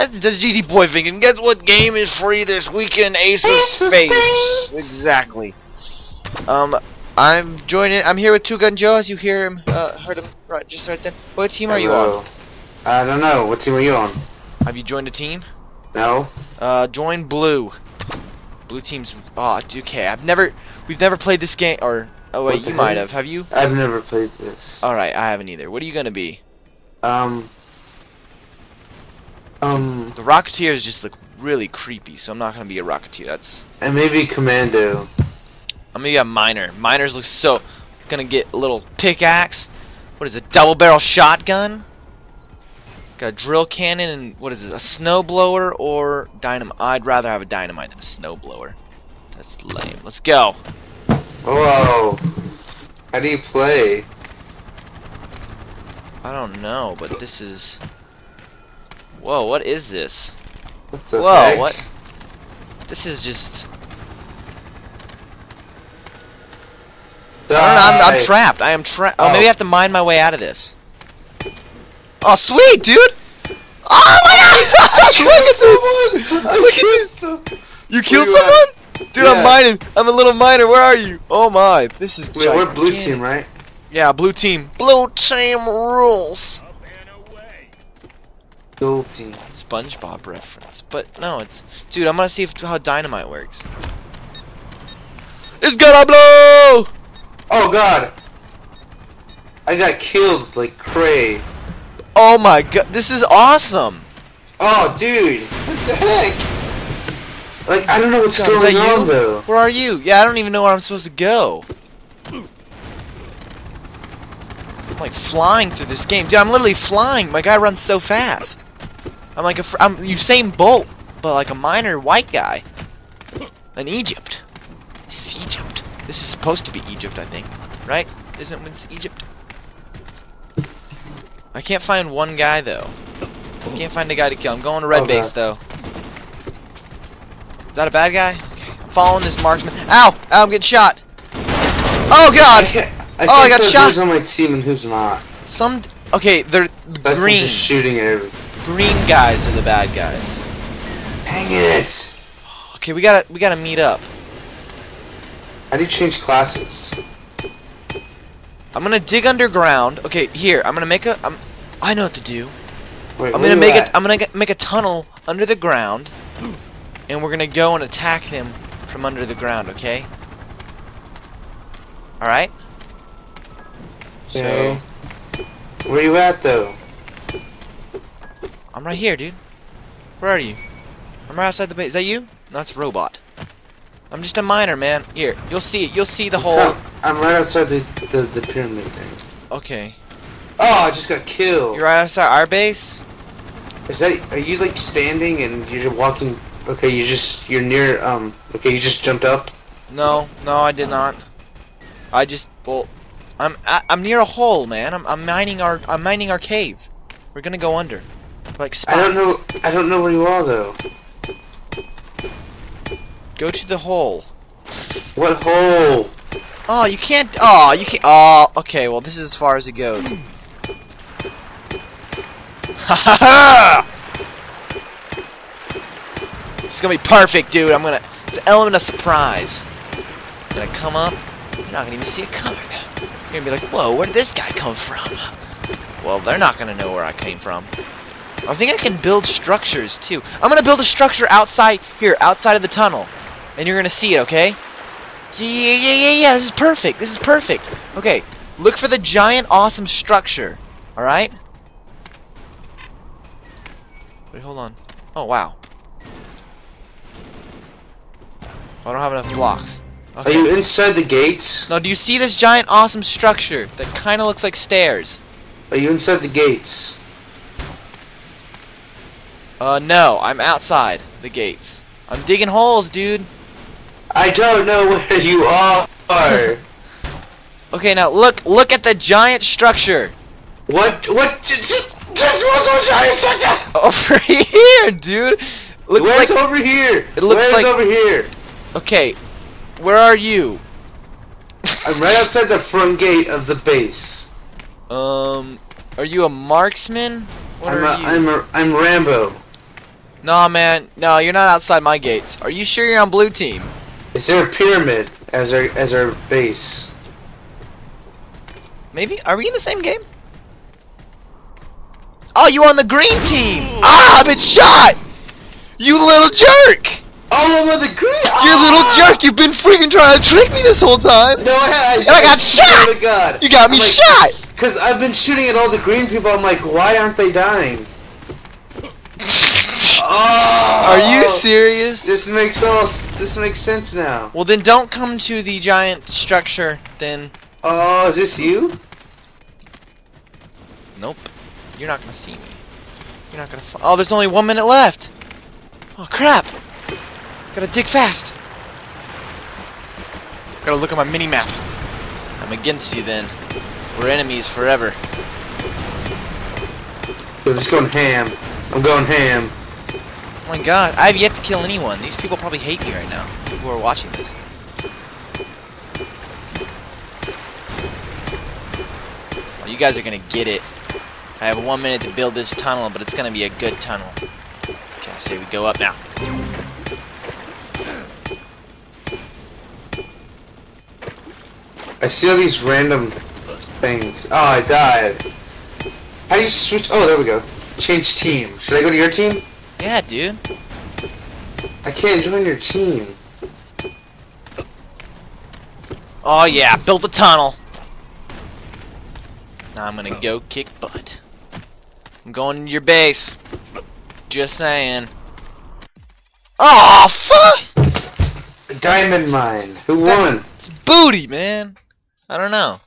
That's just GD Boy thinking. Guess what game is free this weekend? Ace of Ace of Spades. Spades. Exactly. Um, I'm joining. I'm here with Two Gun Joe. As you hear him, uh, heard him right just right then. What team are you on? I don't know. What team are you on? Have you joined a team? No. Uh, join Blue. Blue team's. Oh, okay. I've never. We've never played this game. Or oh wait, the you might have. Have you? I've never played this. All right, I haven't either. What are you gonna be? Um. Um. The Rocketeers just look really creepy, so I'm not gonna be a Rocketeer. That's. And maybe Commando. I'm gonna be a miner. Miners look so. Gonna get a little pickaxe. What is it? Double barrel shotgun. Got a drill cannon and what is it? A snowblower or dynamite? I'd rather have a dynamite than a snowblower. That's lame. Let's go. Whoa. How do you play? I don't know, but this is. Whoa! What is this? Whoa! What? This is just. I don't know, I'm, I'm trapped. I am trapped. Oh, Oh. maybe oh. I have to mine my way out of this. Oh, sweet, dude! Oh my god! Look at! Look at this! You killed Where you at? someone? Dude, I'm mining. I'm a little miner. Where are you? Oh my, this is. Wait, we're blue team, right? Yeah, blue team. Blue team rules. Team. SpongeBob reference, but no, it's. Dude, I'm gonna see if, how dynamite works. It's gonna blow! Oh god. I got killed like cray. Oh my god, this is awesome! Oh, dude. What the heck? Like, I don't know what's God, going on you? though. Where are you? Yeah, I don't even know where I'm supposed to go. I'm like flying through this game. Dude, I'm literally flying. My guy runs so fast. I'm like a fr I'm Usain Bolt, but like a minor white guy. In Egypt. This is Egypt. This is supposed to be Egypt, I think. Right? Isn't it Egypt? I can't find one guy though. I can't find a guy to kill. I'm going to red Oh, base God. though. Is that a bad guy? Okay, I'm following this marksman. Ow! Ow, I'm getting shot. Oh I god! can't, I Oh, I got shot. who's on my team and who's not. Some. Okay, they're green. just shooting at everything. Green guys are the bad guys. Dang it! Okay, we gotta we gotta meet up. How do you change classes? I'm gonna dig underground. Okay, here I'm gonna make a. I'm, I know what to do. Wait, I'm gonna make it. I'm gonna get, make a tunnel under the ground, and we're gonna go and attack them from under the ground. Okay. All right. Okay. Where you at though? I'm right here, dude. Where are you? I'm right outside the base. Is that you? No, that's robot. I'm just a miner, man. Here, you'll see it. You'll see the whole. Oh, I'm right outside the, the, the pyramid thing. Okay. Oh, I just got killed. You're right outside our base. Is that? Are you like standing and you're walking? Okay, you just you're near. Um. Okay, you just jumped up. No, no, I did not. I just well, I'm I, I'm near a hole, man. I'm I'm mining our I'm mining our cave. We're gonna go under, like I don't know. I don't know where you are though. Go to the hole. What hole? Oh, you can't. Oh, you can't. Oh, okay. Well, this is as far as it goes. Ha ha ha! This is gonna be perfect, dude. I'm gonna. It's an element of surprise. Gonna come up. You're not gonna even see it coming. You're gonna be like, whoa, where did this guy come from? Well, they're not gonna know where I came from. I think I can build structures too. I'm gonna build a structure outside here, outside of the tunnel, and you're gonna see it, okay? Yeah, yeah, yeah, yeah, yeah. This is perfect. This is perfect. Okay, look for the giant, awesome structure. All right. Wait, hold on. Oh wow. Oh, I don't have enough blocks. Are you inside the gates? Now, do you see this giant, awesome structure that kind of looks like stairs? Are you inside the gates? Uh, no. I'm outside the gates. I'm digging holes, dude. I don't know where you are. Okay, now look, look at the giant structure what? What? This was a giant structure. over here, dude. Looks Where's like over here? It looks Where's like- over here? Okay, where are you? I'm right outside the front gate of the base. Um, are you a marksman? What I'm are a, you? I'm a, I'm Rambo. Nah, man. No, you're not outside my gates. Are you sure you're on blue team? Is there a pyramid as our as our base? Maybe. Are we in the same game? Oh, you on the green team? Ah, I've been shot! You little jerk! Oh, I'm on the green. You little jerk! You've been freaking trying to trick me this whole time. No, I, I, And I got shot! to God. You got me like, shot! Cause I've been shooting at all the green people. I'm like, why aren't they dying? Oh, Are you oh, serious? This makes all. This makes sense now. Well, then don't come to the giant structure. Then. Oh, is this you? Nope. You're not gonna see me. You're not gonna. F oh, there's only one minute left. Oh crap! Gotta dig fast. Gotta look at my mini map. I'm against you then. We're enemies forever. I'm just going ham. I'm going ham. Oh my god, I have yet to kill anyone. These people probably hate me right now. People who are watching this. Well, you guys are gonna get it. I have one minute to build this tunnel, but it's gonna be a good tunnel. Okay, I say we go up now. I see all these random things. Oh, I died. How do you switch? Oh, there we go. Change team. Should I go to your team? Yeah, dude. I can't join your team. Oh yeah, built a tunnel. Now I'm gonna go kick butt. I'm going to your base. Just saying. Oh fuck! Diamond mine. Who won? It's booty, man. I don't know.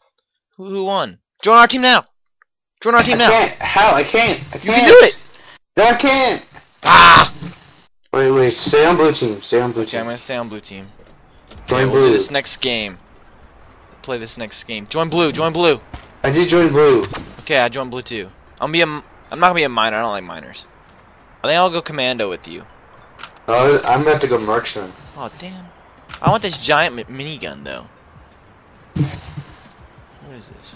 Who, who won? Join our team now. Join our I team now. can't. How? I can't. I can't. You can do it. No, I can't. Ah! Wait, wait. Stay on blue team. Stay on blue Okay, I'm gonna stay on blue team. Join Okay, we'll do blue. this next game. Play this next game. Join blue. Join blue. I did join blue. Okay, I joined blue too. I'm gonna be a. I'm not gonna be a miner. I don't like miners. I think I'll go commando with you. Oh, I'm gonna have to go marksman. Oh damn! I want this giant mi- minigun though. What is this?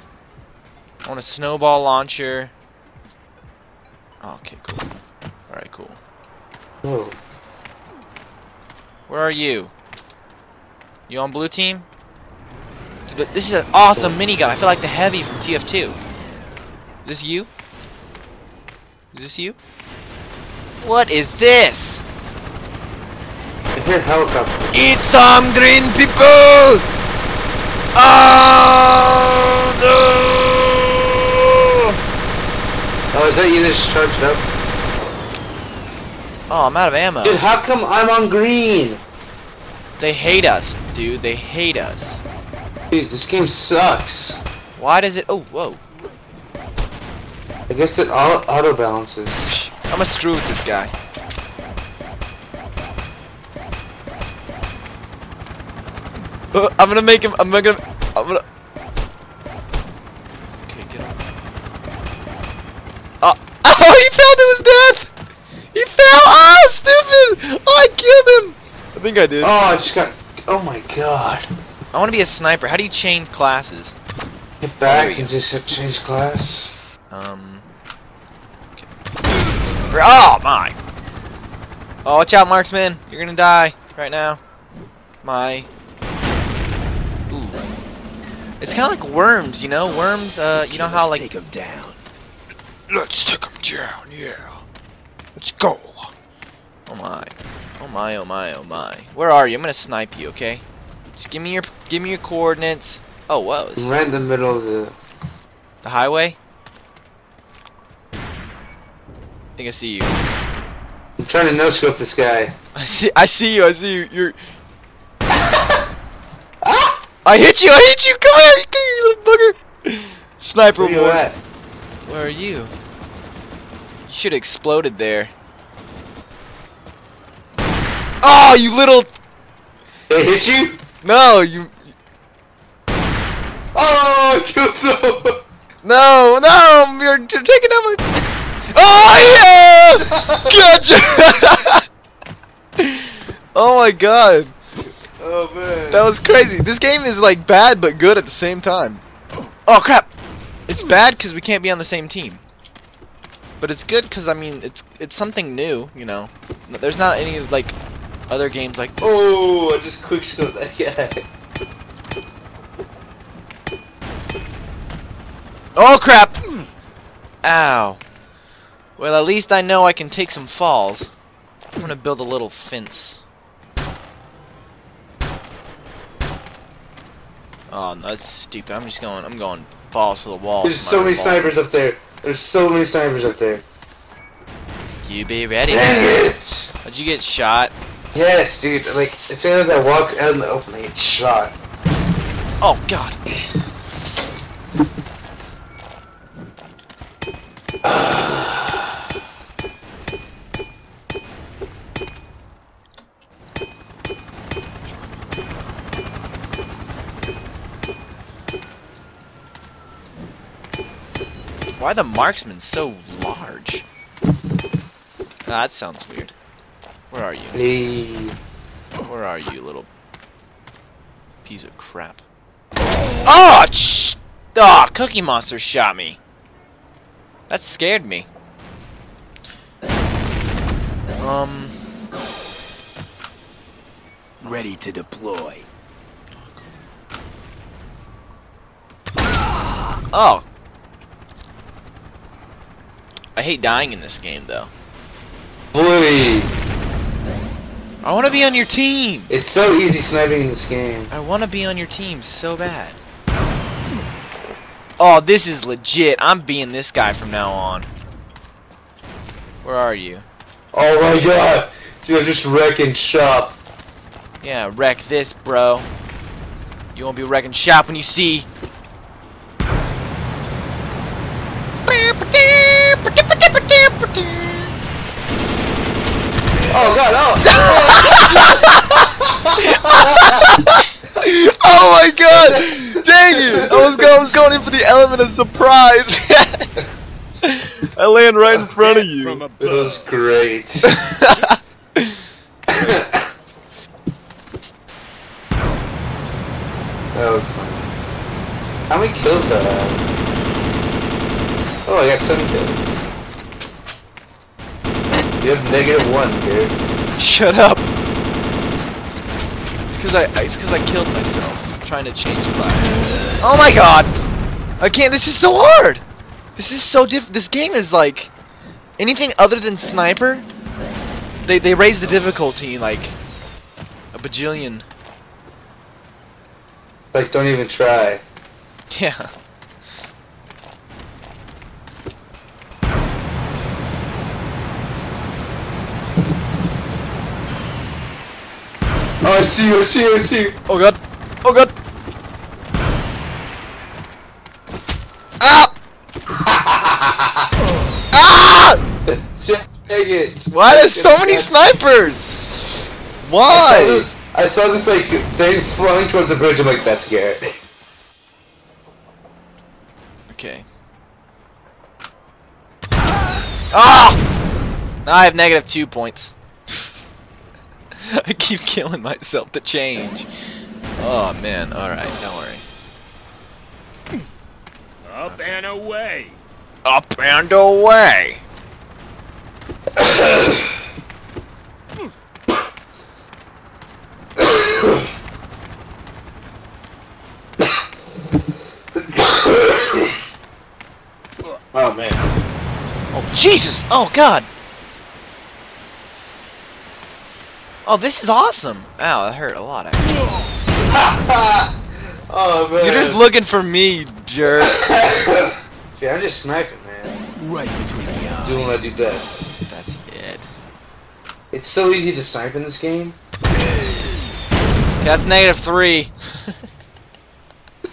I want a snowball launcher. Oh, okay, cool. All right, cool. Oh. Where are you? You on blue team? Dude, This is an awesome minigun. I feel like the heavy from TF2. Is this you? Is this you? What is this? I hear helicopter. Eat some green people! Oh, no! Oh, is that you that's charged up? Oh, I'm out of ammo. Dude, how come I'm on green? They hate us, dude. They hate us. Dude, this game sucks. Why does it? Oh, whoa! I guess it au- auto balances. I'm gonna screw with this guy. Uh, I'm gonna make him. I'm gonna. I'm gonna. Okay, get him. Oh, oh, he fell to his death. He fell. Oh, stupid! Oh, I killed him. I think I did. Oh, I just got. Oh my god. I want to be a sniper. How do you change classes? Get back we and just hit change class. Um. okay. Oh my! Oh, watch out, marksman! You're gonna die right now. My. Ooh. It's kind of like worms, you know. Worms. Uh, you know how like. take them down. Let's take them down, yeah. Let's go. Oh my. Oh my. Oh my. Oh my. Where are you? I'm gonna snipe you, okay? Just give me your give me your coordinates. Oh, whoa. right in the middle of the. The highway? I think I see you. I'm trying to no scope this guy. I see I see you, I see you. You're Ah! I hit you, I hit you! Come here, come here, you little bugger! Sniper Where boy. Where are you? You should have exploded there. Oh you little Did I hit you? No, you Oh, I killed someone. No, no, you're, you're taking out my Oh yeah! Gotcha! oh my god. Oh man. That was crazy. This game is like bad but good at the same time. Oh crap! It's bad because we can't be on the same team. But it's good because I mean it's it's something new, you know. There's not any like other games like Oh, I just quick scoped that guy. Oh crap! Ow. Well, at least I know I can take some falls. I'm gonna build a little fence. Oh, no, that's stupid. I'm just going. I'm going balls to the wall. There's so many revolver. snipers up there. There's so many snipers up there. You be ready. Dang it! Did you get shot? Yes, dude. Like as soon as I walk out in the open, I get shot. Oh God. Why the marksman so large? That sounds weird. Where are you? Leave. Where are you, little piece of crap? Oh, sh oh, Cookie Monster shot me. That scared me. Um, Ready to deploy. oh. I hate dying in this game, though. Boy, I want to be on your team. it's so easy sniping in this game. I want to be on your team so bad. Oh, this is legit. I'm being this guy from now on. Where are you? Oh my god, dude, I'm just wrecking shop. Yeah, wreck this, bro. You won't be wrecking shop when you see. Oh god, oh! oh my god! Dang it! I was, go I was going in for the element of surprise. I land right in front of you. From It was great. That was fun. How many kills did I have? Oh, I got seven kills. You have negative one, dude. Shut up. It's because I it's because I killed myself trying to change life. Oh my god! I can't. This is so hard. This is so diff. This game is like anything other than sniper. They they raise the difficulty like a bajillion. Like, don't even try. Yeah. Oh, I see you, I see you, I see you. Oh god. Oh god. Ah! ah! Dang it. Why there's so many snipers? I saw, Why? this, I saw this, like, thing flying towards the bridge. I'm like, that's Garrett. Okay. Ah! Now I have negative two points. I keep killing myself to change. Oh man, alright, don't worry. Up and away. Up and away! Oh, man. Oh Jesus! Oh god! Oh, this is awesome! Ow, that hurt a lot actually. oh, man. You're just looking for me, jerk. Yeah, I'm just sniping, man. Right between the eyes. Doing what I do best. That's it. It's so easy to snipe in this game. That's negative three.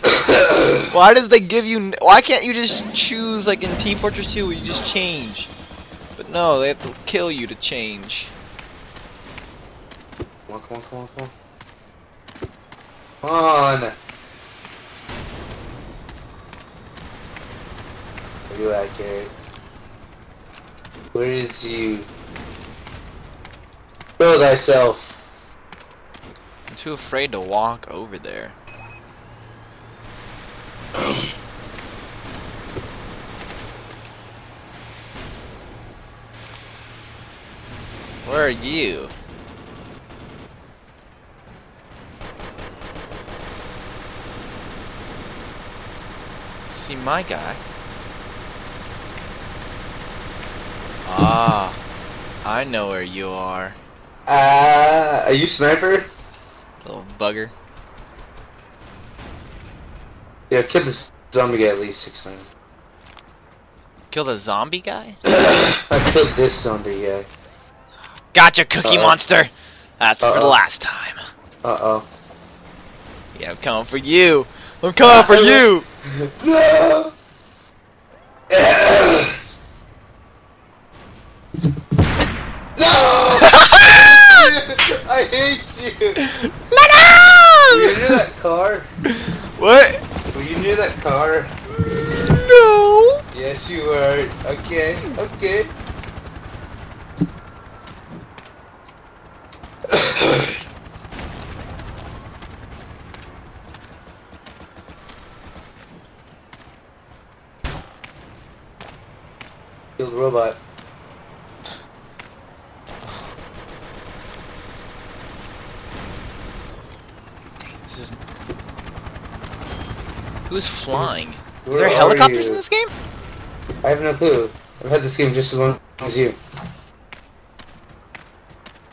why does they give you? Why can't you just choose like in Team Fortress 2 where you just change? But no, they have to kill you to change. Come on, come on, come on, come on. Come on. Look at that, Garrett. Where is you? Show thyself. I'm too afraid to walk over there. Where are you? See my guy. Ah, I know where you are, Uh, are you sniper? little bugger. Yeah, kill this zombie guy at least six times. Kill the zombie guy? I killed this zombie guy. Gotcha, Cookie Uh-oh. Monster! That's for the last time. Uh oh. Yeah, I'm coming for you! I'm coming for you! No! no! I hate you! Let Were you near that car? What? Were you near that car? No! Yes, you were. Okay, okay. Kill the robot. This is... Who's flying? Are there helicopters you? in this game? I have no clue. I've had this game just as long as you.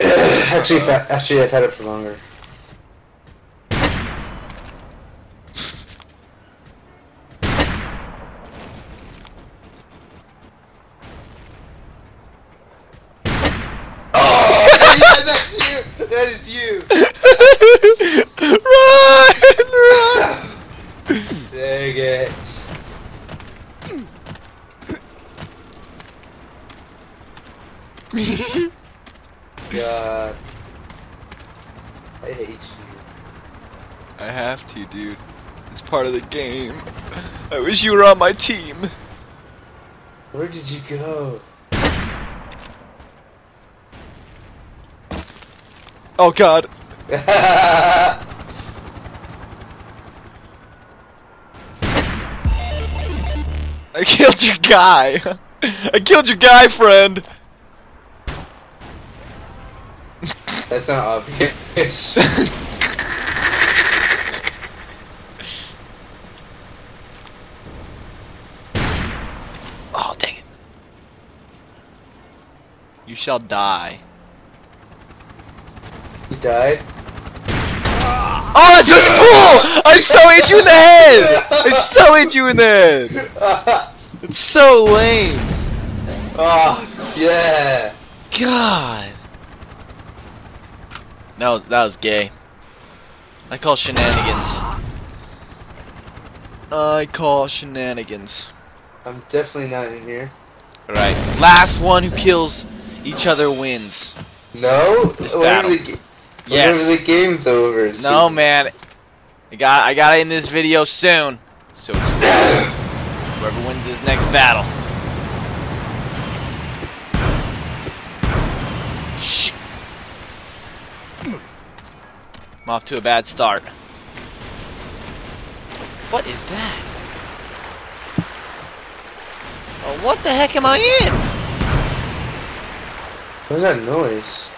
actually, actually, I've had it for longer. Oh, yeah, that's you. You. run! Run! Dang it. God. I hate you. I have to, dude. It's part of the game. I wish you were on my team. Where did you go? Oh god. I killed your guy. I killed your guy, friend. That's not obvious. Oh, dang it. You shall die. Died? Oh, that's so cool! I so hit you in the head! I so hit you in the head! It's so lame. oh, yeah. God. That was that was gay. I call shenanigans. I call shenanigans. I'm definitely not in here. Alright. Last one who kills each other wins. No? This battle. Ga- whenever the game's over. No man. I got I got it in this video soon. So whoever wins this next battle. Shit. I'm off to a bad start. What is that? Oh, what the heck am I in? What's that noise?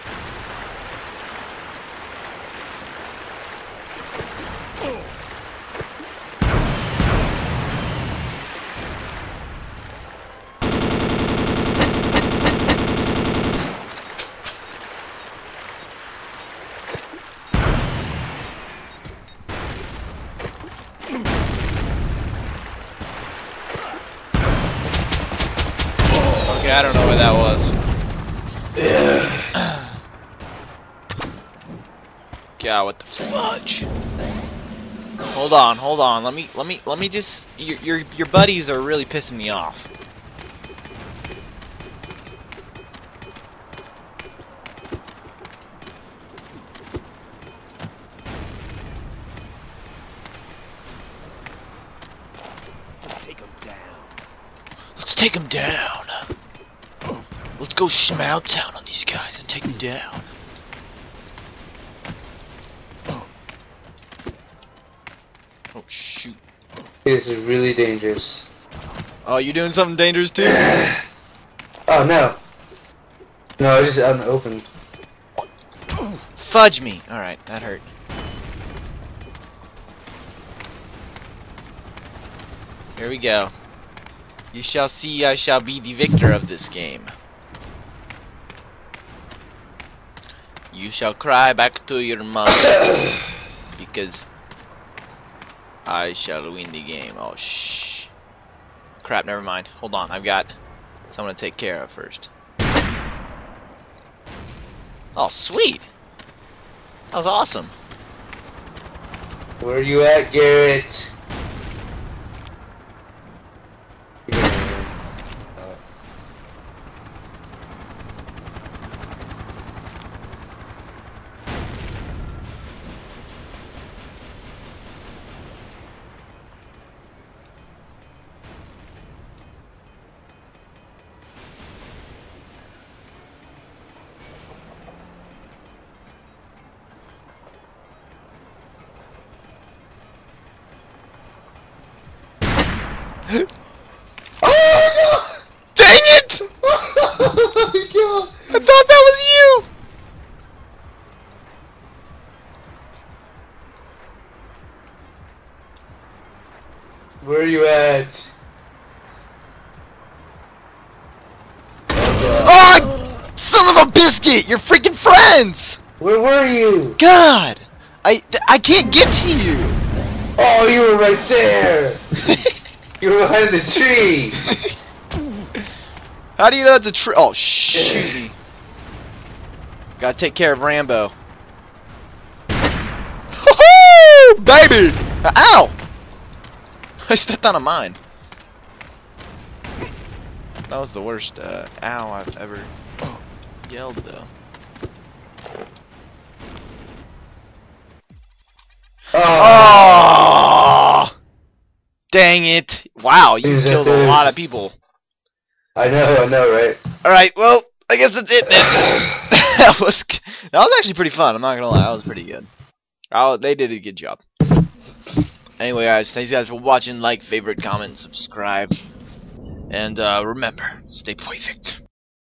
Okay, I don't know where that was. God, what the fudge? Hold on, hold on. Let me, let me, let me just. Your, your, your buddies are really pissing me off. Let's take him down. Let's take them down. Let's go Schmout Town on these guys and take them down. Oh shoot. This is really dangerous. Oh, you doing something dangerous too? Oh no. No, it's just unopened. Fudge me. Alright, that hurt. Here we go. You shall see I shall be the victor of this game. You shall cry back to your mother. because I shall win the game. Oh, shh. Crap, never mind. Hold on, I've got someone to take care of first. Oh, sweet! That was awesome. Where are you at, Garrett? Oh god! Dang it! oh my god! I thought that was you! Where are you at? Oh, son of a biscuit! You're freaking friends! Where were you? God! I, I can't get to you! Oh, you were right there! You were behind the tree! How do you know a tree? Oh, shoot me. Gotta take care of Rambo. Baby! Ow! I stepped on a mine. That was the worst uh, ow I've ever yelled though. Oh, Oh! Dang it! Wow, you Dude, killed a lot of people. I know, I know, right? Alright, well, I guess that's it then. that was that was actually pretty fun, I'm not gonna lie, that was pretty good. Oh, they did a good job. Anyway guys, thanks guys for watching, like, favorite, comment, subscribe. And uh, remember, stay perfect.